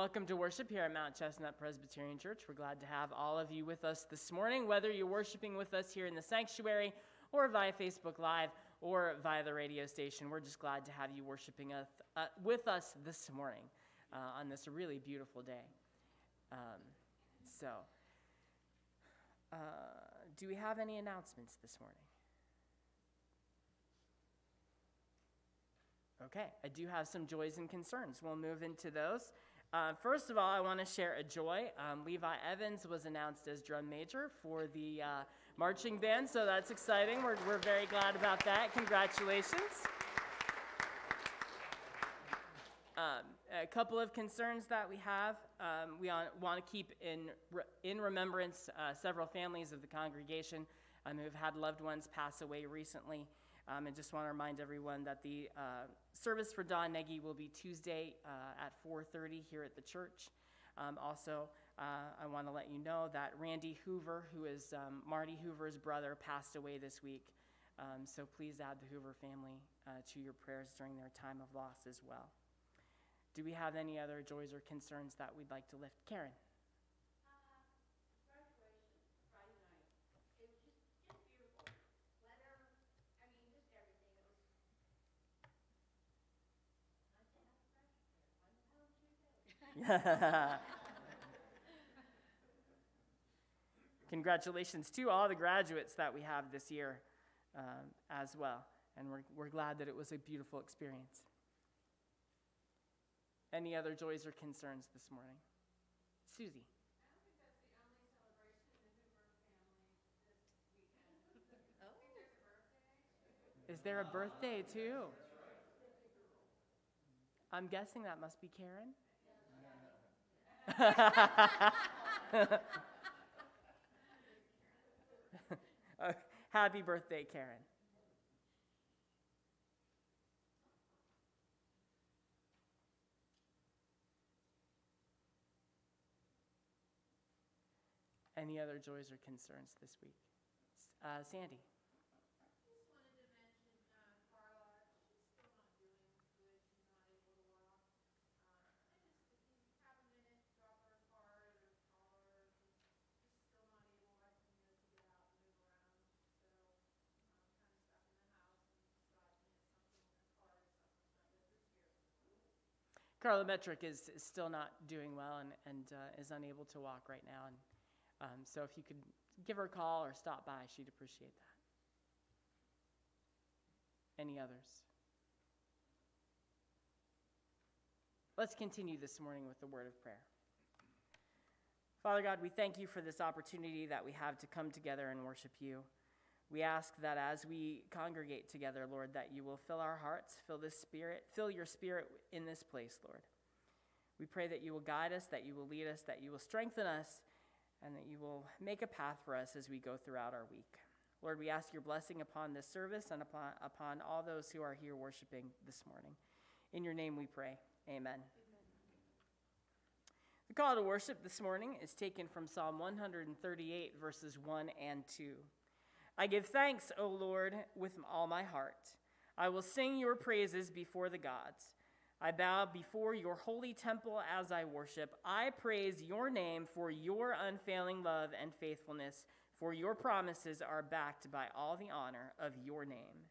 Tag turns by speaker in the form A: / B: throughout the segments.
A: Welcome to worship here at Mount Chestnut Presbyterian Church. We're glad to have all of you with us this morning, whether you're worshiping with us here in the sanctuary or via Facebook Live or via the radio station. We're just glad to have you worshiping us, uh, with us this morning uh, on this really beautiful day. Um, so, uh, do we have any announcements this morning? Okay, I do have some joys and concerns. We'll move into those. Uh, first of all, I want to share a joy. Um, Levi Evans was announced as drum major for the uh, marching band, so that's exciting. We're, we're very glad about that. Congratulations. Um, a couple of concerns that we have. Um, we want to keep in, re- in remembrance uh, several families of the congregation um, who have had loved ones pass away recently. Um, and just want to remind everyone that the uh, service for Don Negi will be Tuesday uh, at 4:30 here at the church. Um, also, uh, I want to let you know that Randy Hoover, who is um, Marty Hoover's brother, passed away this week. Um, so please add the Hoover family uh, to your prayers during their time of loss as well. Do we have any other joys or concerns that we'd like to lift? Karen. Congratulations to all the graduates that we have this year um, as well. And we're, we're glad that it was a beautiful experience. Any other joys or concerns this morning? Susie. Is there a birthday too? I'm guessing that must be Karen. Happy birthday, Karen. Any other joys or concerns this week? Uh, Sandy.
B: Just wanted to mention, uh, Carla, she's still not doing good, she's not able to walk. Um, I just, if you have a minute, drop her a card or call her, she's just still not able, I think, you know, to get out and move around. So, um, kind of stuck in the house and just thought, you know, something, a card or something, not good for spirit.
A: Carla Metric is, is still not doing well and, and uh, is unable to walk right now. And Um, so if you could give her a call or stop by, she'd appreciate that. Any others? Let's continue this morning with the word of prayer. Father God, we thank you for this opportunity that we have to come together and worship you. We ask that as we congregate together, Lord, that you will fill our hearts, fill this spirit, fill your spirit in this place, Lord. We pray that you will guide us, that you will lead us, that you will strengthen us, and that you will make a path for us as we go throughout our week. Lord, we ask your blessing upon this service and upon, upon all those who are here worshiping this morning. In your name we pray. Amen. The call to worship this morning is taken from Psalm 138, verses 1 and 2. I give thanks, O Lord, with all my heart. I will sing your praises before the gods. I bow before your holy temple as I worship. I praise your name for your unfailing love and faithfulness, for your promises are backed by all the honor of your name.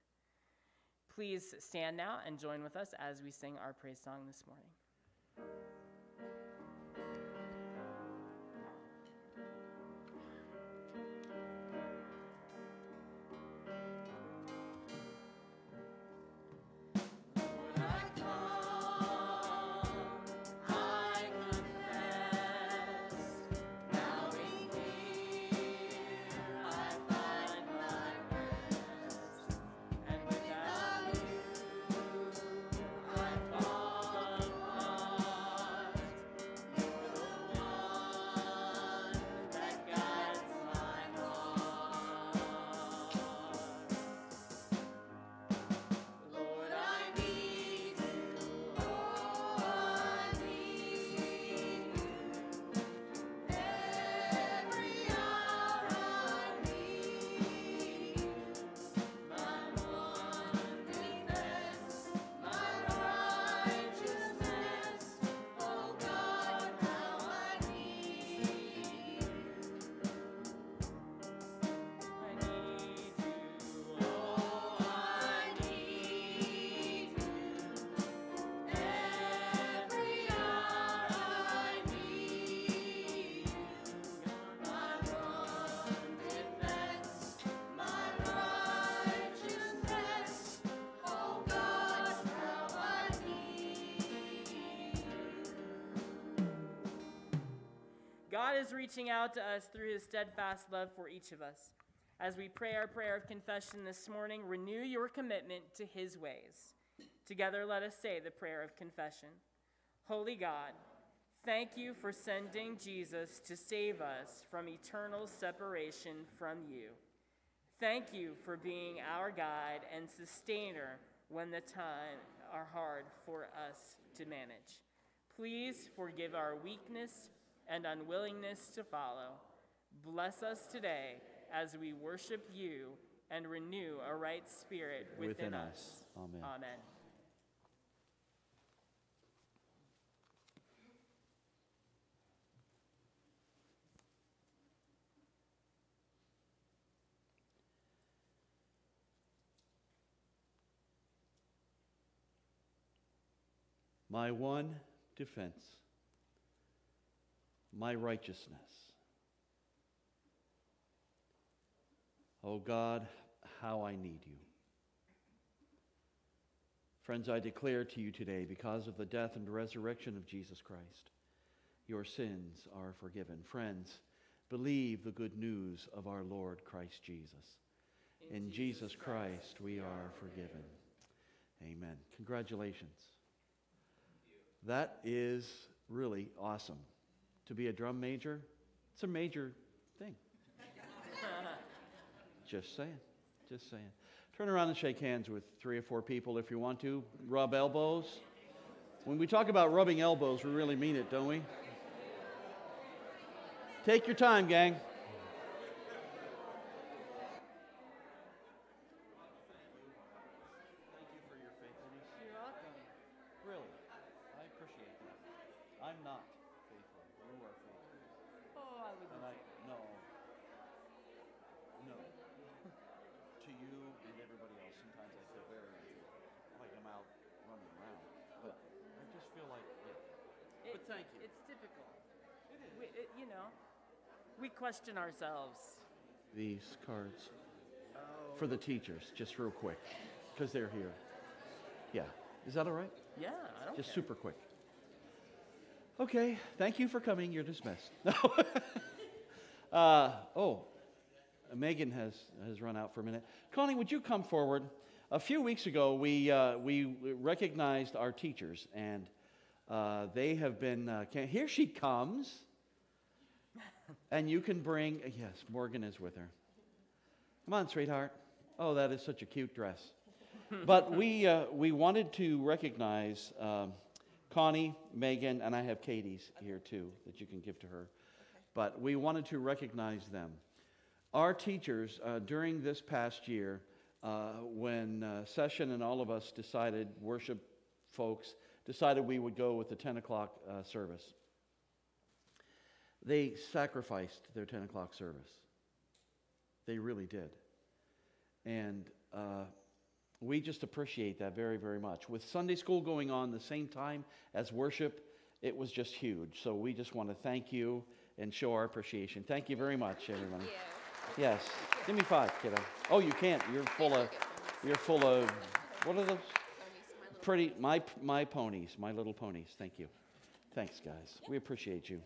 A: Please stand now and join with us as we sing our praise song this morning.
C: God
A: is reaching out to us through his steadfast love for each of us. As we pray our prayer of confession this morning, renew your commitment to his ways. Together, let us say the prayer of confession. Holy God, thank you for sending Jesus to save us from eternal separation from you. Thank you for being our guide and sustainer when the times are hard for us to manage. Please forgive our weakness and unwillingness to follow. Bless us today as we worship you and renew a right spirit within,
D: Within
A: us.
D: us. Amen.
A: Amen.
D: My one defense, my righteousness. Oh God, how I need you. Friends, I declare to you today, because of the death and resurrection of Jesus Christ, your sins are forgiven. Friends, believe the good news of our Lord Christ Jesus. In Jesus Christ we are forgiven. Amen. Congratulations. That is really awesome. To be a drum major, it's a major thing. Just saying. Just saying. Turn around and shake hands with three or four people if you want to. Rub elbows. When we talk about rubbing elbows, we really mean it, don't we? Take your time, gang. Thank you for your faithfulness.
A: You're welcome.
D: Really, I appreciate that. I'm not faithful. You are faithful.
A: Oh, I wouldn't
D: And I,
A: say that.
D: no. No. to you and everybody else, sometimes I feel very like I'm out running around. But I just feel like, yeah.
A: It-
D: But thank you.
A: It's typical.
D: It is.
A: We, it, you know, We question ourselves.
D: These cards for the teachers, just real quick, because they're here. Yeah. Is that all right?
A: Yeah, I don't
D: Just
A: care.
D: super quick. Okay, thank you for coming. You're dismissed. No. uh, oh, Megan has, has run out for a minute. Connie, would you come forward? A few weeks ago, we, uh, we recognized our teachers, and uh, they have been. Uh, can, here she comes. And you can bring. Yes, Morgan is with her. Come on, sweetheart. Oh, that is such a cute dress. but we, uh, we wanted to recognize um, Connie, Megan, and I have Katie's here too that you can give to her. But we wanted to recognize them. Our teachers, uh, during this past year, uh, when uh, Session and all of us decided, worship folks, decided we would go with the 10 o'clock uh, service, they sacrificed their 10 o'clock service. They really did. And uh, we just appreciate that very, very much. With Sunday school going on the same time as worship, it was just huge. So we just want to thank you and show our appreciation. Thank you very much, everyone. Yes. Give me five, kiddo. Oh, you can't. You're full of. You're full of. What are those? Pretty. My my ponies. My little ponies. Thank you. Thanks, guys. We appreciate you.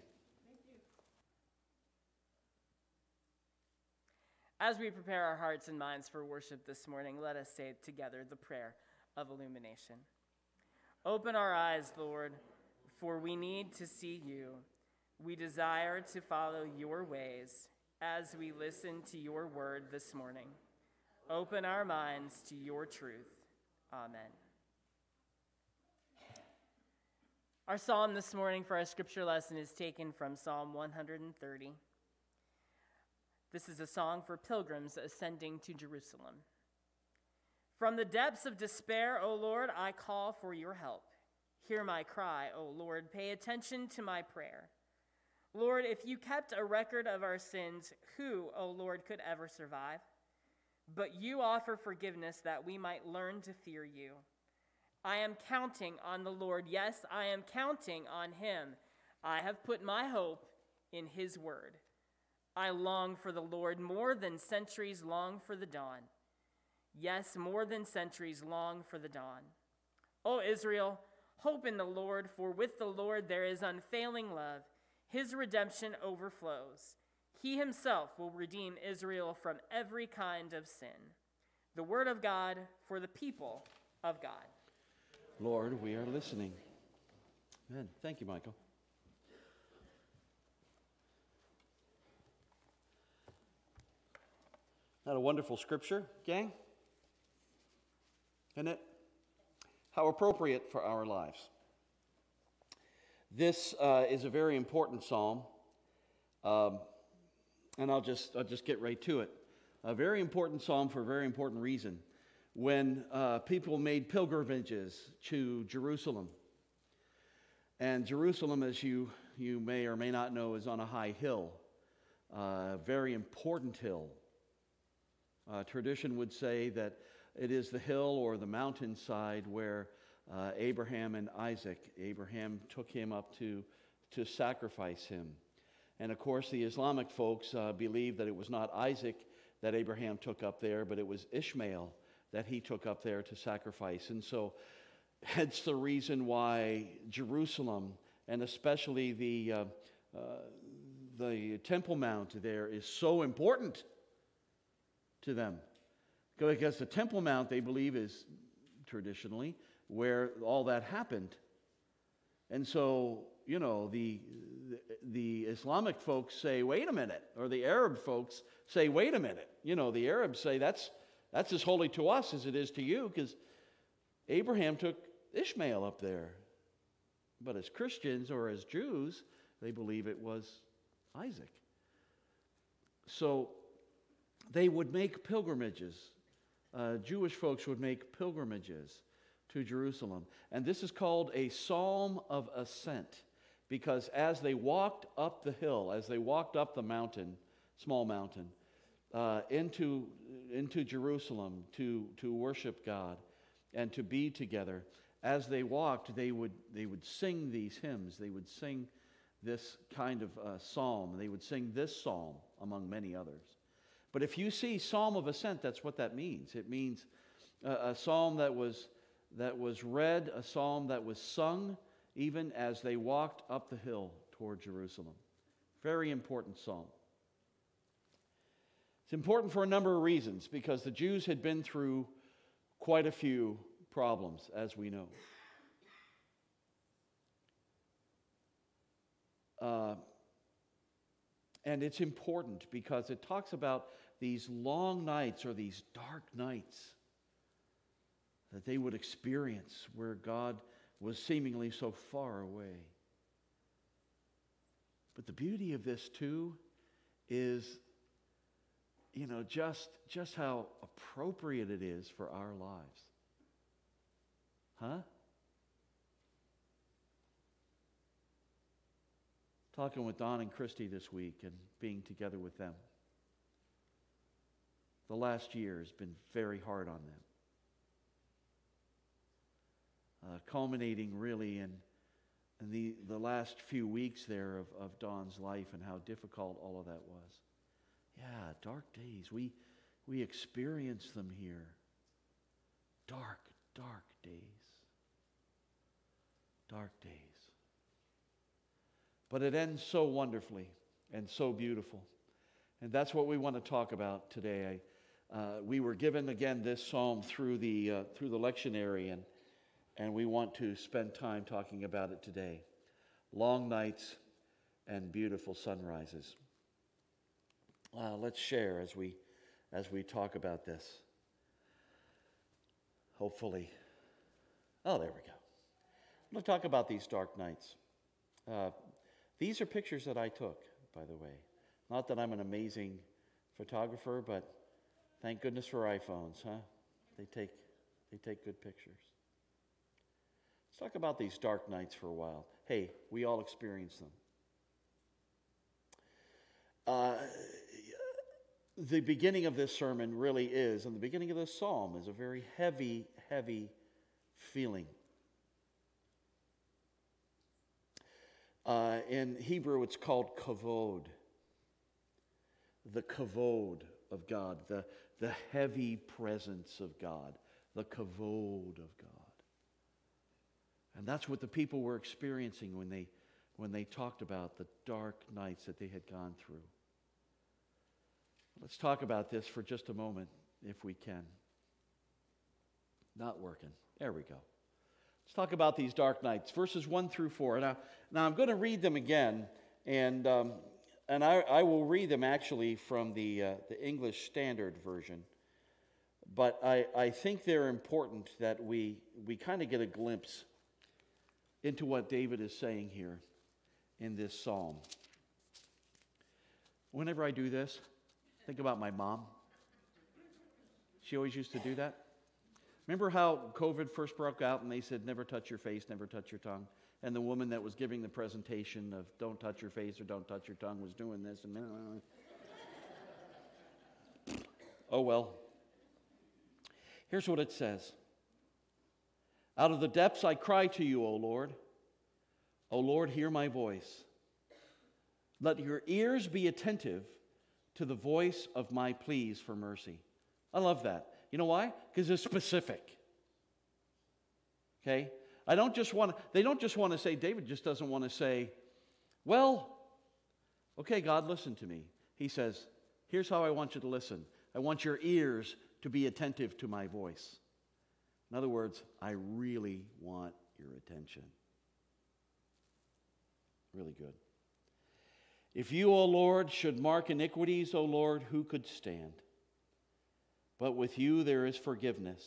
A: As we prepare our hearts and minds for worship this morning, let us say together the prayer of illumination. Open our eyes, Lord, for we need to see you. We desire to follow your ways as we listen to your word this morning. Open our minds to your truth. Amen. Our psalm this morning for our scripture lesson is taken from Psalm 130. This is a song for pilgrims ascending to Jerusalem. From the depths of despair, O Lord, I call for your help. Hear my cry, O Lord. Pay attention to my prayer. Lord, if you kept a record of our sins, who, O Lord, could ever survive? But you offer forgiveness that we might learn to fear you. I am counting on the Lord. Yes, I am counting on him. I have put my hope in his word. I long for the Lord more than centuries long for the dawn. Yes, more than centuries long for the dawn. O Israel, hope in the Lord, for with the Lord there is unfailing love. His redemption overflows. He himself will redeem Israel from every kind of sin. The word of God for the people of God.
D: Lord, we are listening. Amen. Thank you, Michael. Not a wonderful scripture, gang? Isn't it? How appropriate for our lives. This uh, is a very important psalm, um, and I'll just, I'll just get right to it. A very important psalm for a very important reason. When uh, people made pilgrimages to Jerusalem, and Jerusalem, as you, you may or may not know, is on a high hill, a very important hill. Uh, tradition would say that it is the hill or the mountainside where uh, Abraham and Isaac, Abraham took him up to, to sacrifice him. And of course, the Islamic folks uh, believe that it was not Isaac that Abraham took up there, but it was Ishmael that he took up there to sacrifice. And so, hence the reason why Jerusalem, and especially the, uh, uh, the Temple Mount there, is so important to them. Because the Temple Mount, they believe, is traditionally where all that happened. And so, you know, the, the, the Islamic folks say, wait a minute, or the Arab folks say, wait a minute. You know, the Arabs say, that's, that's as holy to us as it is to you, because Abraham took Ishmael up there. But as Christians or as Jews, they believe it was Isaac. So they would make pilgrimages. Uh, Jewish folks would make pilgrimages to Jerusalem. And this is called a psalm of ascent because as they walked up the hill, as they walked up the mountain, small mountain, uh, into, into Jerusalem to, to worship God and to be together, as they walked, they would, they would sing these hymns. They would sing this kind of uh, psalm. They would sing this psalm among many others. But if you see Psalm of Ascent, that's what that means. It means a, a psalm that was, that was read, a psalm that was sung even as they walked up the hill toward Jerusalem. Very important psalm. It's important for a number of reasons because the Jews had been through quite a few problems, as we know. Uh, and it's important because it talks about these long nights or these dark nights that they would experience where God was seemingly so far away. But the beauty of this, too, is, you know, just, just how appropriate it is for our lives. Huh? Talking with Don and Christy this week and being together with them. The last year has been very hard on them. Uh, culminating really in, in the, the last few weeks there of, of Don's life and how difficult all of that was. Yeah, dark days. We, we experience them here. Dark, dark days. Dark days. But it ends so wonderfully and so beautiful. And that's what we want to talk about today. I, uh, we were given again this psalm through the, uh, through the lectionary, and, and we want to spend time talking about it today. Long nights and beautiful sunrises. Uh, let's share as we, as we talk about this. Hopefully. Oh, there we go. I'm going to talk about these dark nights. Uh, these are pictures that I took, by the way. Not that I'm an amazing photographer, but thank goodness for iPhones, huh? They take, they take good pictures. Let's talk about these dark nights for a while. Hey, we all experience them. Uh, the beginning of this sermon really is, and the beginning of this psalm is a very heavy, heavy feeling. Uh, in Hebrew, it's called kavod. The kavod of God, the, the heavy presence of God, the kavod of God. And that's what the people were experiencing when they, when they talked about the dark nights that they had gone through. Let's talk about this for just a moment, if we can. Not working. There we go. Let's talk about these dark nights, verses 1 through 4. Now, now I'm going to read them again, and, um, and I, I, will read them actually from the, uh, the English Standard Version. But I, I think they're important that we, we kind of get a glimpse into what David is saying here in this psalm. Whenever I do this, think about my mom. She always used to do that. Remember how COVID first broke out and they said, never touch your face, never touch your tongue? And the woman that was giving the presentation of don't touch your face or don't touch your tongue was doing this. And oh, well. Here's what it says Out of the depths I cry to you, O Lord. O Lord, hear my voice. Let your ears be attentive to the voice of my pleas for mercy. I love that. You know why? Because it's specific. Okay? I don't just want to, they don't just want to say, David just doesn't want to say, well, okay, God, listen to me. He says, here's how I want you to listen. I want your ears to be attentive to my voice. In other words, I really want your attention. Really good. If you, O Lord, should mark iniquities, O Lord, who could stand? But with you there is forgiveness,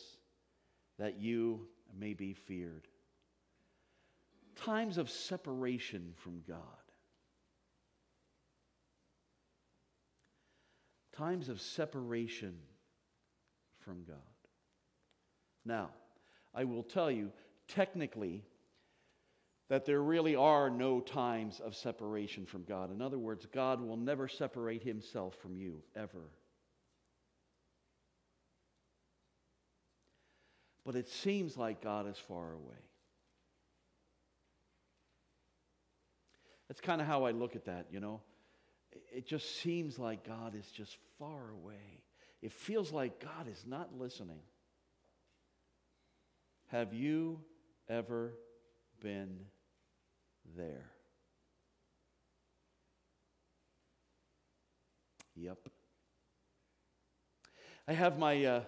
D: that you may be feared. Times of separation from God. Times of separation from God. Now, I will tell you, technically, that there really are no times of separation from God. In other words, God will never separate himself from you, ever. but it seems like God is far away. That's kind of how I look at that, you know. It- just seems like God is just far away. It feels like God is not listening. Have you ever been there? Yep. I have my, uh,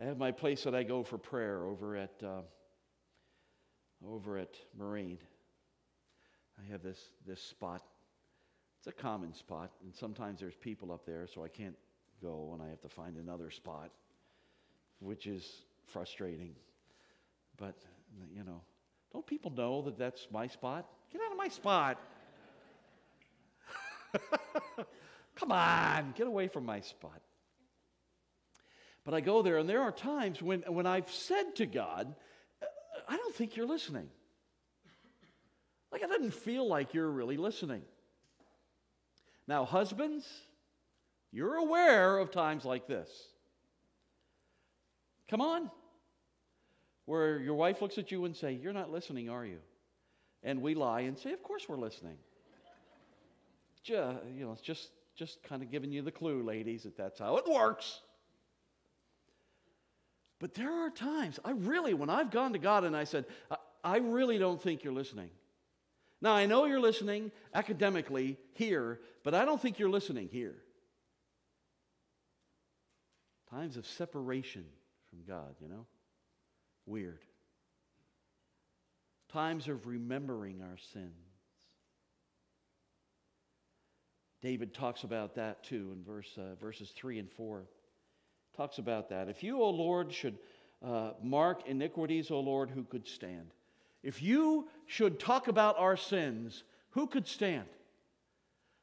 D: I have my place that I go for prayer over at, uh, over at Moraine. I have this, this spot. It's a common spot, and sometimes there's people up there, so I can't go, and I have to find another spot, which is frustrating. But, you know, don't people know that that's my spot? Get out of my spot. Come on, get away from my spot. But I go there, and there are times when, when I've said to God, I don't think you're listening. Like, it doesn't feel like you're really listening. Now, husbands, you're aware of times like this. Come on. Where your wife looks at you and say, "You're not listening, are you?" And we lie and say, "Of course we're listening." Just, you know, it's just just kind of giving you the clue, ladies, that that's how it works. But there are times, I really, when I've gone to God and I said, I, I really don't think you're listening. Now, I know you're listening academically here, but I don't think you're listening here. Times of separation from God, you know? Weird. Times of remembering our sins. David talks about that too in verse, uh, verses 3 and 4. Talks about that. If you, O Lord, should uh, mark iniquities, O Lord, who could stand? If you should talk about our sins, who could stand?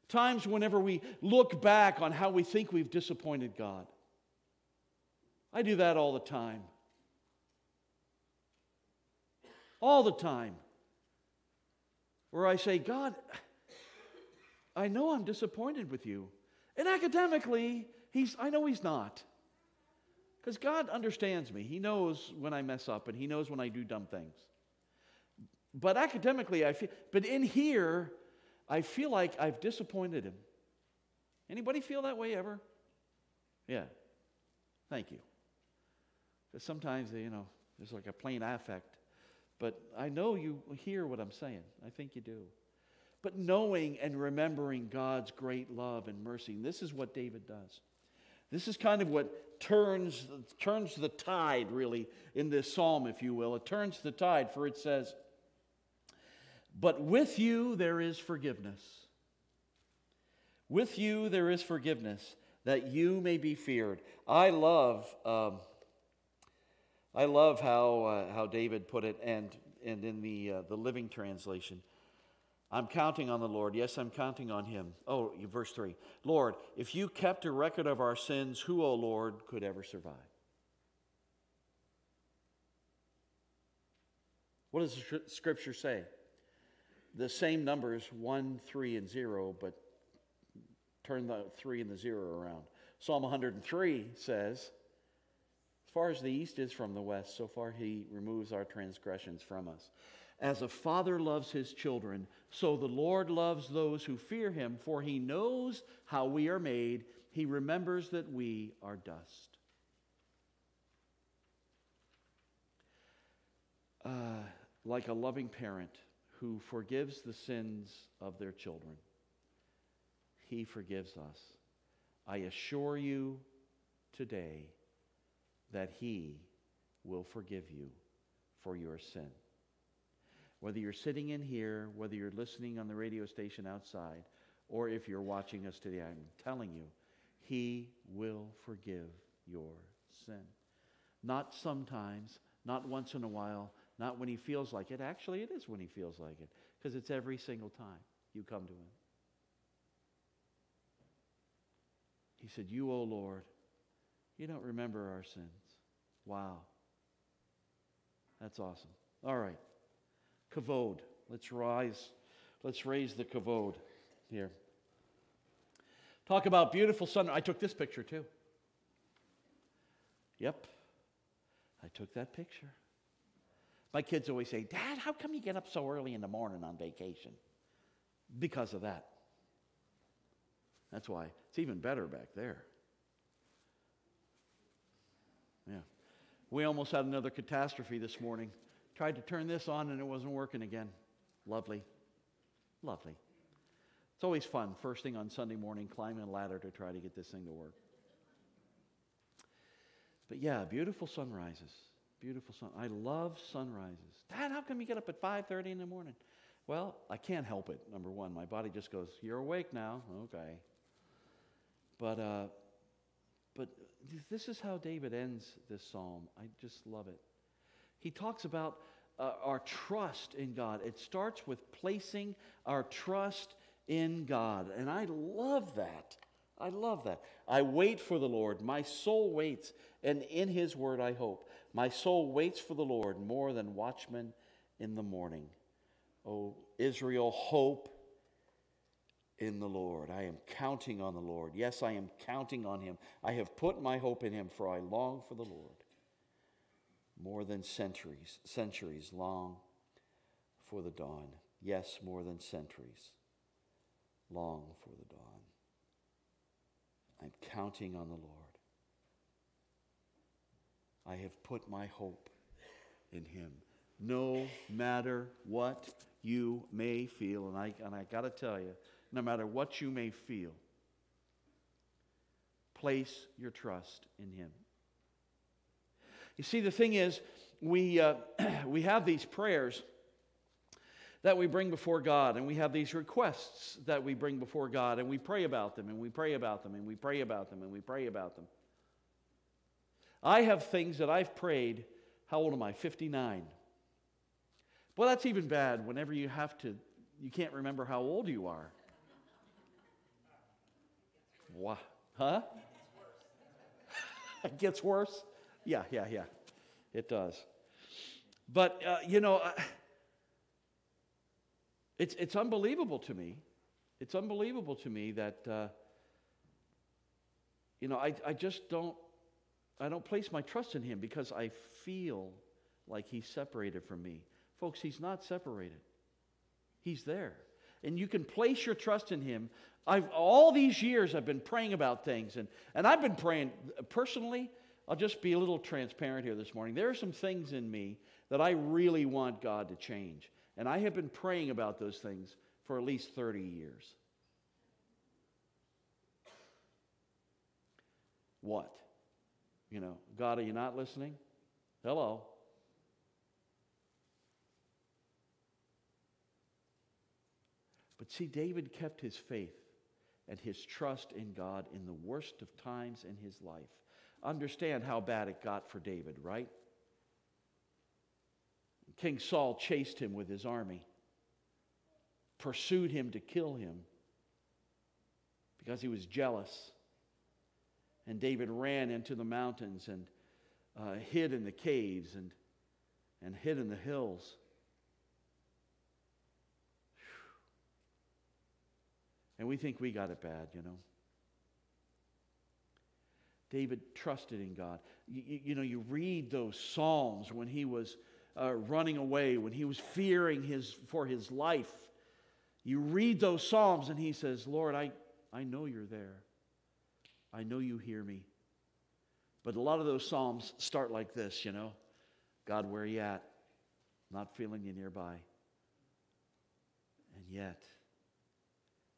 D: Times whenever we look back on how we think we've disappointed God. I do that all the time. All the time. Where I say, God, I know I'm disappointed with you. And academically, he's, I know he's not. Because God understands me. He knows when I mess up and He knows when I do dumb things. But academically, I feel, but in here, I feel like I've disappointed Him. Anybody feel that way ever? Yeah. Thank you. Because sometimes, you know, there's like a plain affect. But I know you hear what I'm saying. I think you do. But knowing and remembering God's great love and mercy, and this is what David does. This is kind of what turns, turns the tide, really, in this psalm, if you will. It turns the tide, for it says, But with you there is forgiveness. With you there is forgiveness, that you may be feared. I love, um, I love how, uh, how David put it, and, and in the, uh, the Living Translation. I'm counting on the Lord. Yes, I'm counting on Him. Oh, you verse 3. Lord, if you kept a record of our sins, who, O Lord, could ever survive? What does the scripture say? The same numbers, 1, 3, and 0, but turn the 3 and the 0 around. Psalm 103 says, far as the east is from the west, so far He removes our transgressions from us. As a father loves his children, so the Lord loves those who fear him, for he knows how we are made. He remembers that we are dust. Uh, like a loving parent who forgives the sins of their children, he forgives us. I assure you today that he will forgive you for your sin. Whether you're sitting in here, whether you're listening on the radio station outside, or if you're watching us today, I'm telling you, He will forgive your sin. Not sometimes, not once in a while, not when He feels like it. Actually, it is when He feels like it, because it's every single time you come to Him. He said, You, O Lord, you don't remember our sins. Wow. That's awesome. All right kavod. Let's rise. Let's raise the kavod here. Talk about beautiful sun. I took this picture too. Yep. I took that picture. My kids always say, Dad, how come you get up so early in the morning on vacation? because of that. That's why it's even better back there. Yeah. We almost had another catastrophe this morning. Tried to turn this on and it wasn't working again. Lovely. Lovely. It's always fun, first thing on Sunday morning, climbing a ladder to try to get this thing to work. But yeah, beautiful sunrises. Beautiful sun. I love sunrises. Dad, how come you get up at 5:30 in the morning? Well, I can't help it. Number one, my body just goes, "You're awake now." Okay. But uh, but this is how David ends this psalm. I just love it. He talks about uh, our trust in God. It starts with placing our trust in God, and I love that. I love that. I wait for the Lord. My soul waits, and in his word I hope. My soul waits for the Lord more than watchmen in the morning. Oh, Israel, hope in the Lord. I am counting on the Lord. Yes, I am counting on him. I have put my hope in him, for I long for the Lord. More than centuries, centuries long for the dawn. Yes, more than centuries long for the dawn. I'm counting on the Lord. I have put my hope in him. No matter what you may feel, and I, and I got to tell you, no matter what you may feel, place your trust in him. You see, the thing is, we, uh, we have these prayers that we bring before God, and we have these requests that we bring before God, and we pray about them, and we pray about them, and we pray about them, and we pray about them. I have things that I've prayed. How old am I? 59. Well, that's even bad whenever you have to, you can't remember how old you are. What? Huh? it gets worse? Yeah, yeah, yeah. It does. But, uh, you know, it's, it's unbelievable to me. It's unbelievable to me that, uh, you know, I, I just don't, I don't place my trust in him because I feel like he's separated from me. Folks, he's not separated. He's there. And you can place your trust in him. I've, all these years I've been praying about things, and, and I've been praying personally. I'll just be a little transparent here this morning. There are some things in me that I really want God to change. And I have been praying about those things for at least 30 years. What? You know, God, are you not listening? Hello. But see, David kept his faith and his trust in God in the worst of times in his life. Understand how bad it got for David, right? King Saul chased him with his army, pursued him to kill him because he was jealous. And David ran into the mountains and uh, hid in the caves and, and hid in the hills. And we think we got it bad, you know. David trusted in God. You, you, know, you read those Psalms when he was uh, running away, when he was fearing his, for his life. You read those Psalms and he says, Lord, I, I know you're there. I know you hear me. But a lot of those Psalms start like this, you know God, where are you at? Not feeling you nearby. And yet,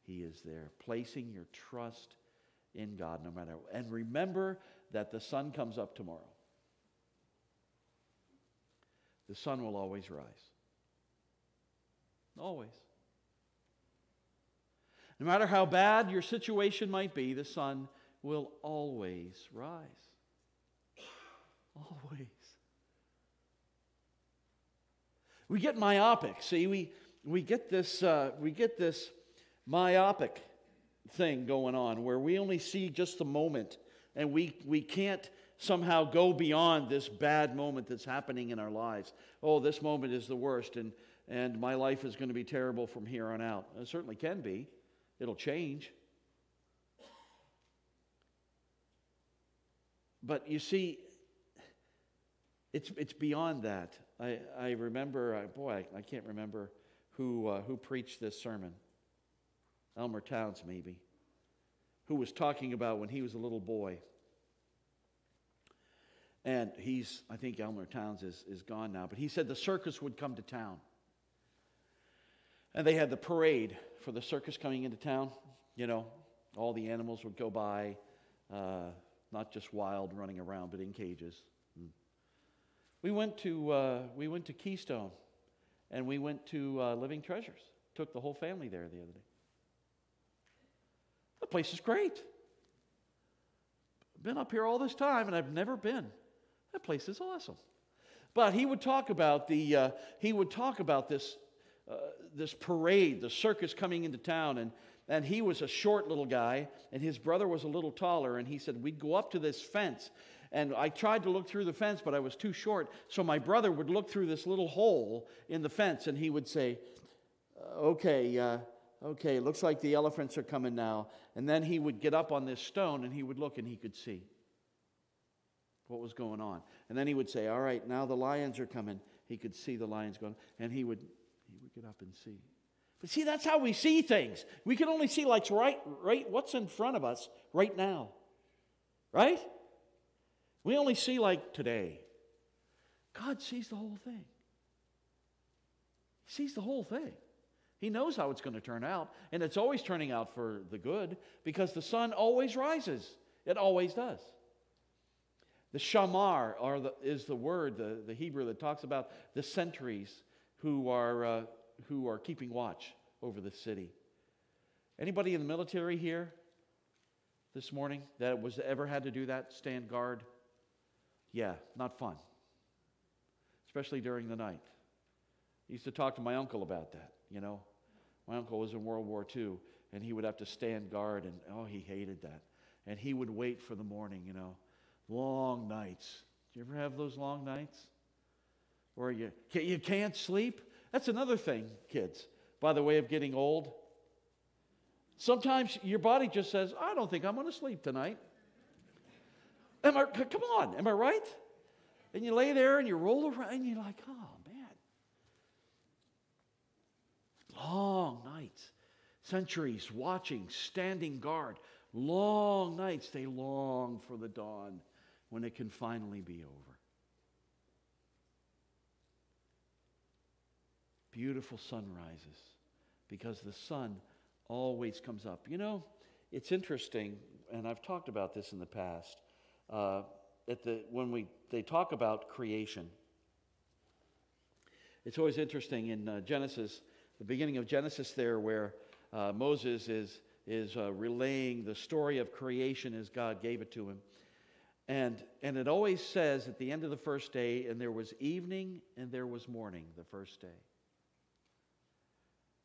D: he is there, placing your trust in God no matter. And remember that the sun comes up tomorrow the sun will always rise. Always. No matter how bad your situation might be, the sun will always rise. Always. We get myopic. See, we, we get this uh, we get this myopic thing going on where we only see just the moment and we, we can't somehow go beyond this bad moment that's happening in our lives. Oh, this moment is the worst, and, and my life is going to be terrible from here on out. It certainly can be, it'll change. But you see, it's, it's beyond that. I, I remember, boy, I, I can't remember who, uh, who preached this sermon. Elmer Towns, maybe, who was talking about when he was a little boy. And he's, I think Elmer Towns is, is gone now, but he said the circus would come to town. And they had the parade for the circus coming into town. You know, all the animals would go by, uh, not just wild running around, but in cages. Mm. We went to, uh, we went to Keystone and we went to uh, Living Treasures. Took the whole family there the other day. The place is great. Been up here all this time and I've never been. That place is awesome. But he would talk about the uh, he would talk about this uh, this parade, the circus coming into town, and and he was a short little guy, and his brother was a little taller, and he said we'd go up to this fence, and I tried to look through the fence, but I was too short, so my brother would look through this little hole in the fence, and he would say, "Okay." Uh, okay, looks like the elephants are coming now. And then he would get up on this stone and he would look and he could see what was going on. And then he would say, All right, now the lions are coming. He could see the lions going, and he would he would get up and see. But see, that's how we see things. We can only see like right, right what's in front of us right now. Right? We only see like today. God sees the whole thing. He sees the whole thing. He knows how it's going to turn out, and it's always turning out for the good because the sun always rises. It always does. The shamar are the, is the word, the, the Hebrew that talks about the sentries who are, uh, who are keeping watch over the city. Anybody in the military here this morning that was ever had to do that, stand guard? Yeah, not fun, especially during the night. I used to talk to my uncle about that, you know. My uncle was in World War II, and he would have to stand guard, and oh, he hated that. And he would wait for the morning, you know. Long nights. Do you ever have those long nights? Where you, you can't sleep? That's another thing, kids, by the way of getting old. Sometimes your body just says, I don't think I'm going to sleep tonight. Am I, come on, am I right? And you lay there and you roll around and you're like, oh, Long nights, centuries watching, standing guard. Long nights, they long for the dawn when it can finally be over. Beautiful sunrises because the sun always comes up. You know, it's interesting, and I've talked about this in the past. Uh, at the, when we, they talk about creation, it's always interesting in uh, Genesis the beginning of Genesis there, where uh, Moses is, is uh, relaying the story of creation as God gave it to him. And, and it always says at the end of the first day, and there was evening and there was morning the first day.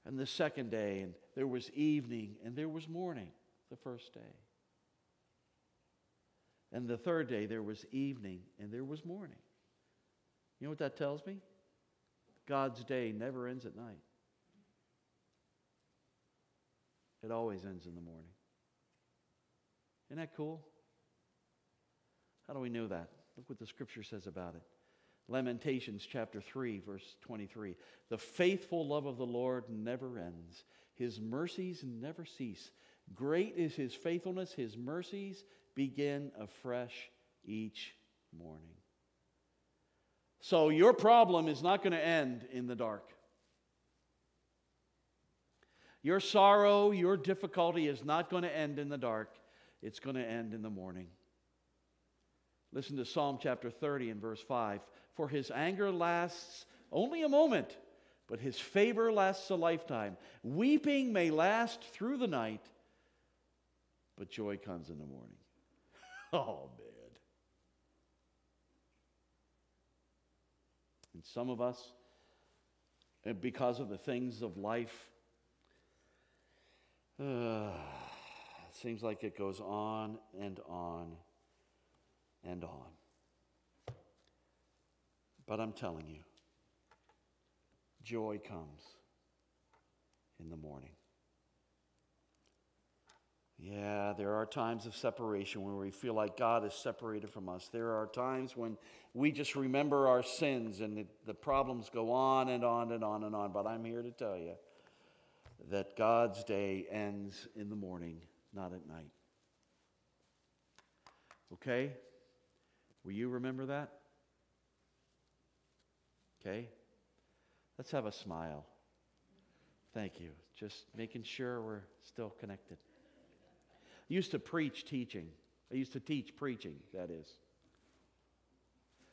D: And the second day, and there was evening and there was morning the first day. And the third day, there was evening and there was morning. You know what that tells me? God's day never ends at night. It always ends in the morning. Isn't that cool? How do we know that? Look what the scripture says about it. Lamentations chapter 3, verse 23. The faithful love of the Lord never ends, his mercies never cease. Great is his faithfulness, his mercies begin afresh each morning. So your problem is not going to end in the dark. Your sorrow, your difficulty is not going to end in the dark, it's going to end in the morning. Listen to Psalm chapter 30 and verse 5. For his anger lasts only a moment, but his favor lasts a lifetime. Weeping may last through the night, but joy comes in the morning. oh, man. And some of us, eh, because of the things of life, it seems like it goes on and on and on. But I'm telling you, joy comes in the morning. Yeah, there are times of separation where we feel like God is separated from us. There are times when we just remember our sins and the, the problems go on and on and on and on. But I'm here to tell you that God's day ends in the morning, not at night. Okay? Will you remember that? Okay? Let's have a smile. Thank you. Just making sure we're still connected. I used to preach teaching. I used to teach preaching, that is.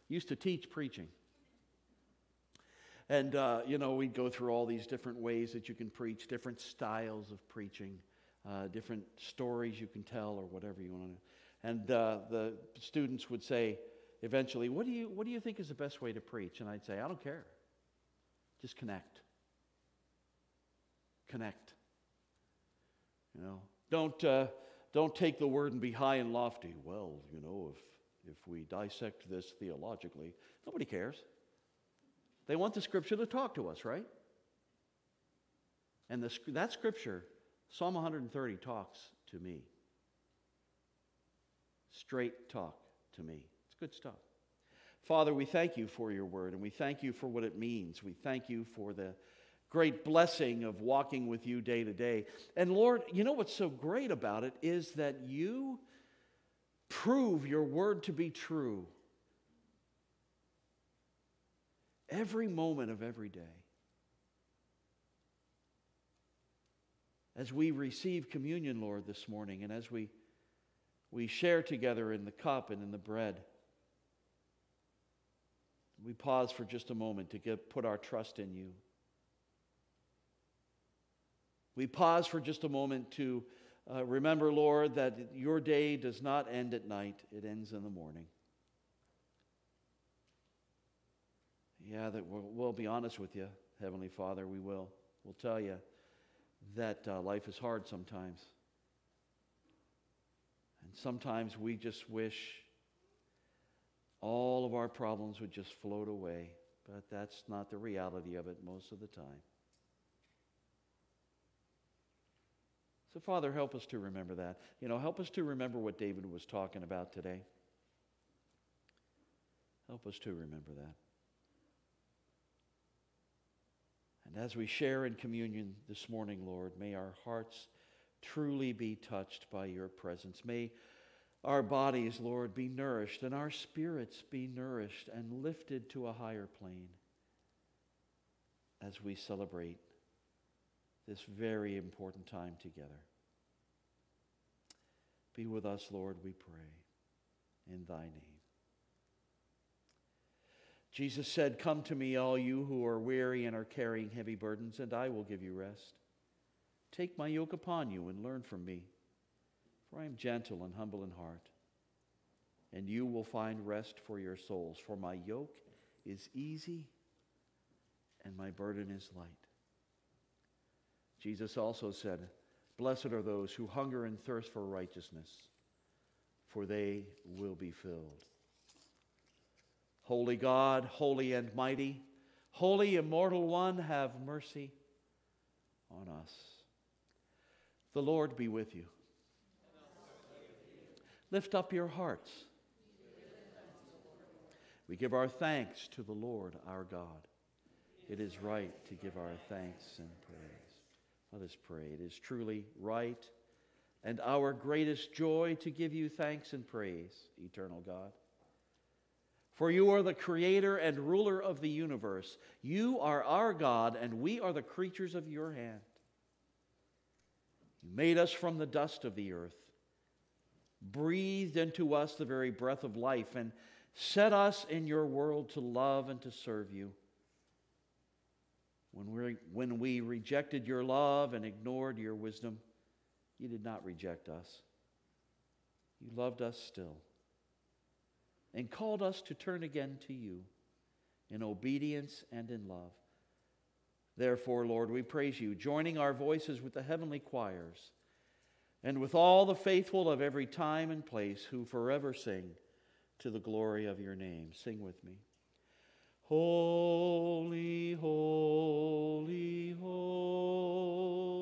D: Used to teach preaching. And, uh, you know, we'd go through all these different ways that you can preach, different styles of preaching, uh, different stories you can tell, or whatever you want to. And uh, the students would say eventually, what do, you, what do you think is the best way to preach? And I'd say, I don't care. Just connect. Connect. You know, don't, uh, don't take the word and be high and lofty. Well, you know, if, if we dissect this theologically, nobody cares. They want the scripture to talk to us, right? And the, that scripture, Psalm 130, talks to me. Straight talk to me. It's good stuff. Father, we thank you for your word and we thank you for what it means. We thank you for the great blessing of walking with you day to day. And Lord, you know what's so great about it is that you prove your word to be true every moment of every day. As we receive communion, Lord, this morning, and as we, we share together in the cup and in the bread, we pause for just a moment to put our trust in you. We pause for just a moment to uh, remember, Lord, that your day does not end at night, it ends in the morning. Yeah, that we'll, we'll be honest with you, Heavenly Father, we will. We'll tell you that uh, life is hard sometimes. And sometimes we just wish all of our problems would just float away, but that's not the reality of it most of the time. So, Father, help us to remember that. You know, help us to remember what David was talking about today. Help us to remember that. And as we share in communion this morning, Lord, may our hearts truly be touched by your presence. May our bodies, Lord, be nourished and our spirits be nourished and lifted to a higher plane as we celebrate this very important time together. Be with us, Lord, we pray, in thy name. Jesus said, Come to me, all you who are weary and are carrying heavy burdens, and I will give you rest. Take my yoke upon you and learn from me, for I am gentle and humble in heart, and you will find rest for your souls. For my yoke is easy and my burden is light. Jesus also said, Blessed are those who hunger and thirst for righteousness, for they will be filled. Holy God, holy and mighty, holy immortal one, have mercy on us. The Lord be with you. Lift up your hearts. We give our thanks to the Lord our God. It is right to give our thanks and praise. Let us pray. It is truly right and our greatest joy to give you thanks and praise, eternal God. For you are the creator and ruler of the universe. You are our God, and we are the creatures of your hand. You made us from the dust of the earth, breathed into us the very breath of life, and set us in your world to love and to serve you. When we, when we rejected your love and ignored your wisdom, you did not reject us. You loved us still and called us to turn again to you in obedience and in love. Therefore, Lord, we praise you, joining our voices with the heavenly choirs and with all the faithful of every time and place who forever sing to the glory of your name. Sing with me. Holy, holy, holy,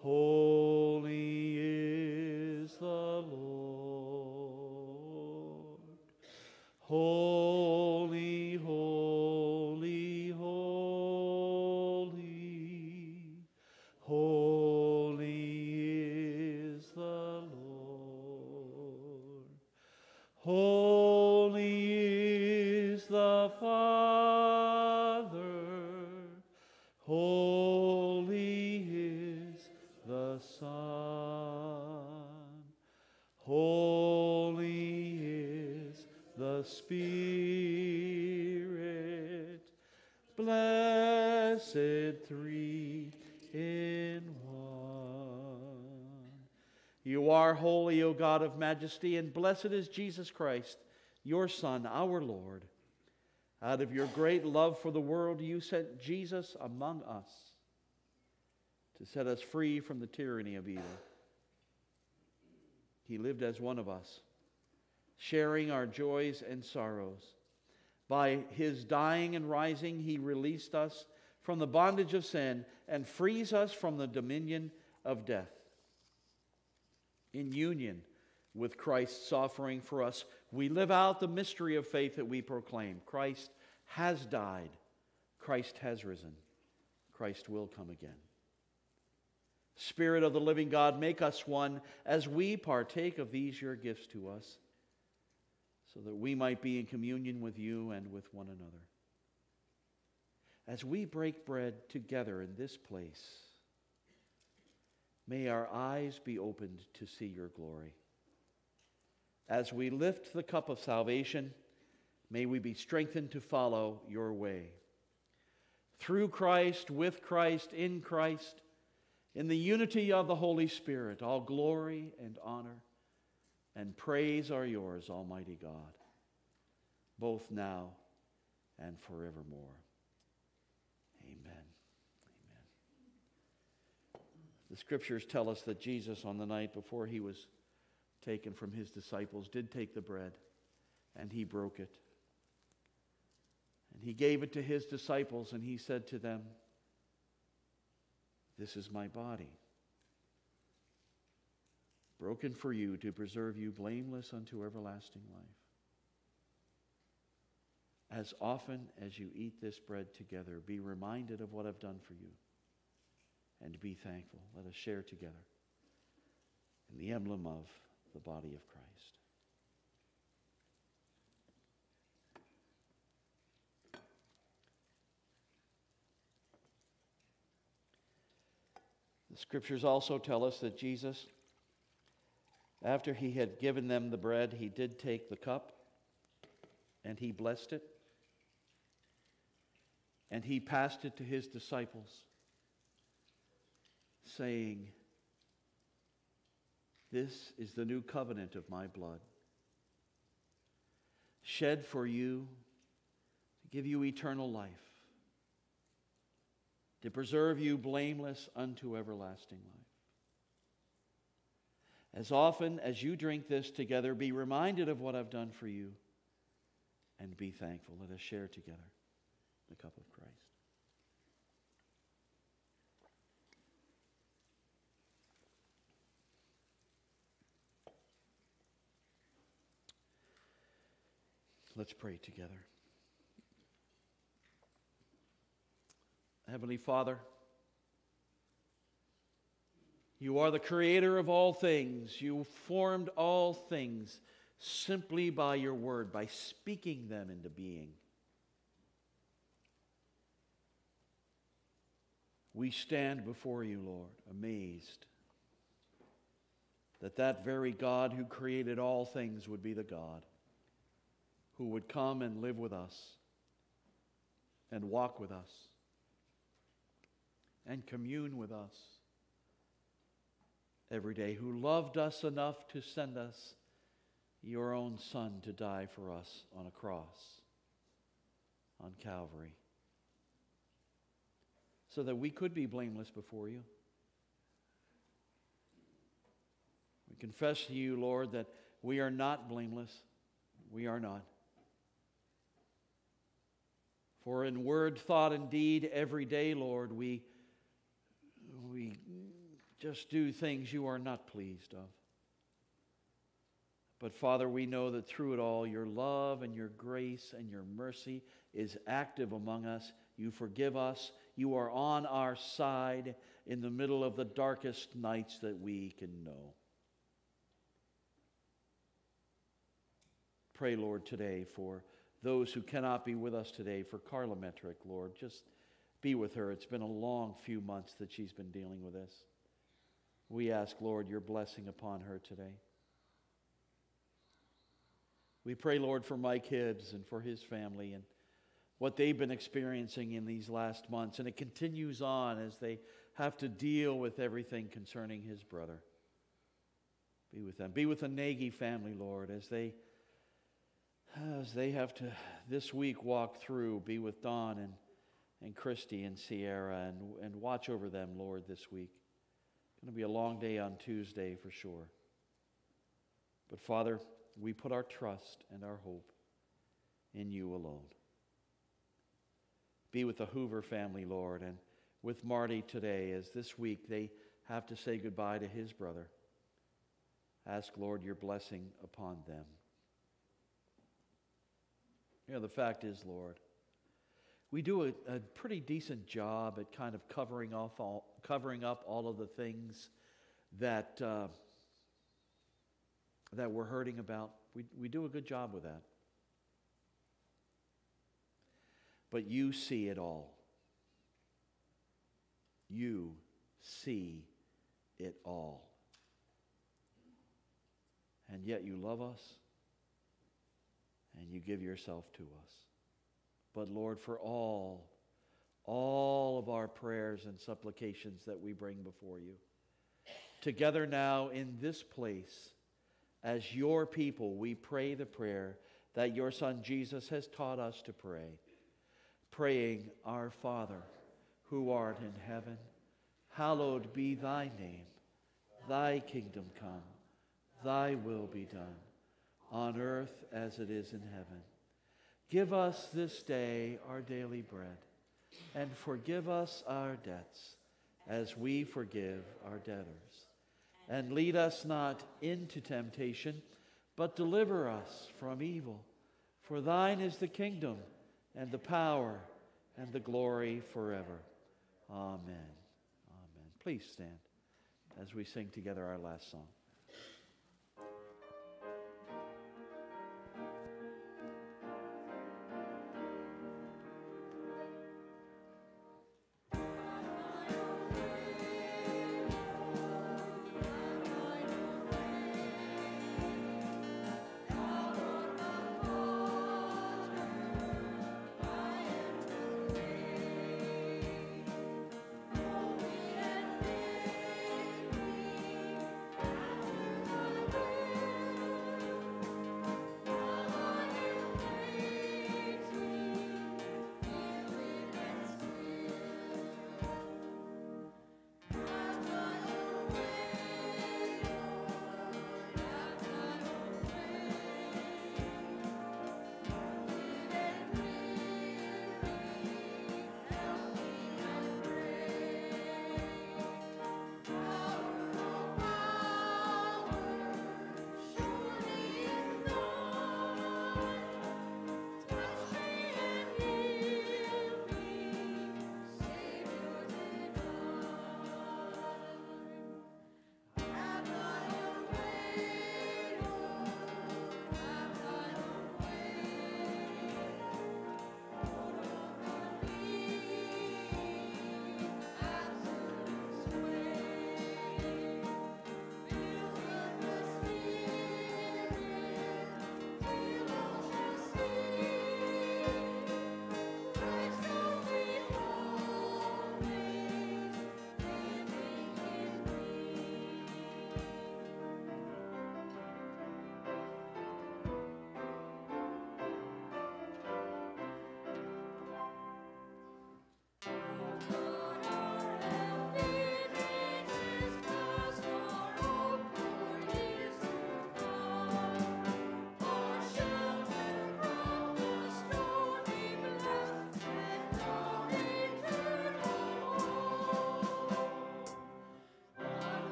D: holy Holy, holy, holy, holy is the Lord. Holy is the Father. Are holy, O God of majesty, and blessed is Jesus Christ, your Son, our Lord. Out of your great love for the world, you sent Jesus among us to set us free from the tyranny of evil. He lived as one of us, sharing our joys and sorrows. By his dying and rising, he released us from the bondage of sin and frees us from the dominion of death. In union with Christ's offering for us, we live out the mystery of faith that we proclaim. Christ has died, Christ has risen, Christ will come again. Spirit of the living God, make us one as we partake of these your gifts to us, so that we might be in communion with you and with one another. As we break bread together in this place, may our eyes be opened to see your glory. As we lift the cup of salvation, may we be strengthened to follow your way. Through Christ, with Christ, in Christ, in the unity of the Holy Spirit, all glory and honor and praise are yours, Almighty God, both now and forevermore. Amen. The scriptures tell us that Jesus, on the night before he was taken from his disciples, did take the bread and he broke it. And he gave it to his disciples and he said to them, This is my body, broken for you to preserve you blameless unto everlasting life. As often as you eat this bread together, be reminded of what I've done for you and be thankful. Let us share together in the emblem of the body of Christ. The scriptures also tell us that Jesus, after he had given them the bread, he did take the cup and he blessed it and he passed it to his disciples, saying, This is the new covenant of my blood, shed for you to give you eternal life, to preserve you blameless unto everlasting life. As often as you drink this together, be reminded of what I've done for you and be thankful. Let us share together the cup of Christ. Let's pray together. Heavenly Father, you are the creator of all things. You formed all things simply by your word, by speaking them into being. We stand before you, Lord, amazed that that very God who created all things would be the God who would come and live with us and walk with us and commune with us every day, who loved us enough to send us your own Son to die for us on a cross on Calvary so that we could be blameless before you. We confess to you, Lord, that we are not blameless. We are not. For in word, thought, and deed every day, Lord, we, we just do things you are not pleased of. But Father, we know that through it all, your love and your grace and your mercy is active among us. You forgive us. You are on our side in the middle of the darkest nights that we can know. Pray, Lord, today for those who cannot be with us today. For Carla Metrick, Lord, just be with her. It's been a long few months that she's been dealing with this. We ask, Lord, your blessing upon her today. We pray, Lord, for Mike Hibbs and for his family and what they've been experiencing in these last months. And it continues on as they have to deal with everything concerning his brother. Be with them. Be with the Nagy family, Lord, as they as they have to this week walk through. Be with Don and, and Christy and Sierra and, and watch over them, Lord, this week. It's going to be a long day on Tuesday for sure. But Father, we put our trust and our hope in you alone. Be with the Hoover family, Lord, and with Marty today as this week they have to say goodbye to his brother. Ask, Lord, your blessing upon them. You know, the fact is, Lord, we do a, a pretty decent job at kind of covering, off all, covering up all of the things that, uh, that we're hurting about. We, we do a good job with that. But you see it all. You see it all. And yet you love us and you give yourself to us. But Lord, for all, all of our prayers and supplications that we bring before you, together now in this place, as your people, we pray the prayer that your Son Jesus has taught us to pray, praying, Our Father, who art in heaven, hallowed be thy name. Thy kingdom come, thy will be done, on earth as it is in heaven. Give us this day our daily bread, and forgive us our debts as we forgive our debtors. And lead us not into temptation, but deliver us from evil. For thine is the kingdom, and the power, and the glory forever. Amen. Amen. Please stand as we sing together our last song.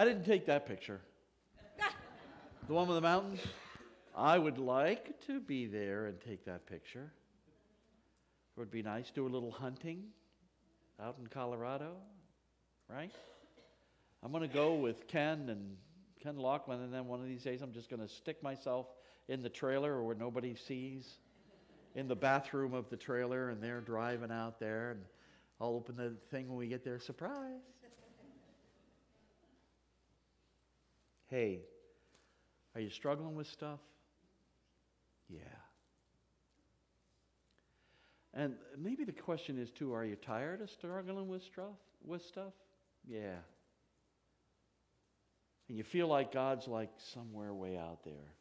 D: I didn't take that picture. the one with the mountains? I would like to be there and take that picture. It would be nice. Do a little hunting out in Colorado, right? I'm going to go with Ken and Ken Lachlan, and then one of these days I'm just going to stick myself in the trailer where nobody sees, in the bathroom of the trailer, and they're driving out there, and I'll open the thing when we get there. Surprise! Hey, are you struggling with stuff? Yeah. And maybe the question is too, are you tired of struggling with stuff? With stuff? Yeah. And you feel like God's like somewhere way out there.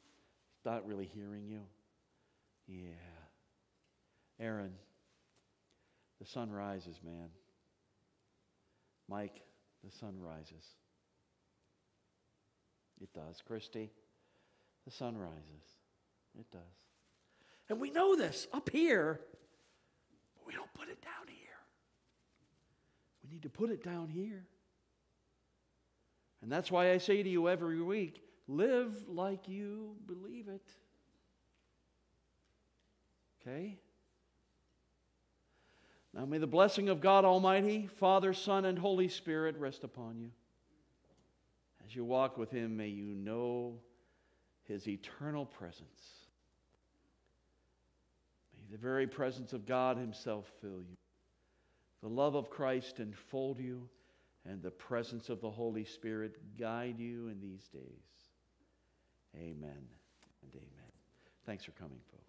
D: Not really hearing you. Yeah. Aaron, the sun rises, man. Mike, the sun rises. It does. Christy, the sun rises. It does. And we know this up here, but we don't put it down here. We need to put it down here. And that's why I say to you every week live like you believe it. Okay? Now may the blessing of God Almighty, Father, Son, and Holy Spirit rest upon you. As you walk with Him, may you know His eternal presence. May the very presence of God Himself fill you. The love of Christ enfold you, and the presence of the Holy Spirit guide you in these days. Amen and amen. Thanks for coming, folks.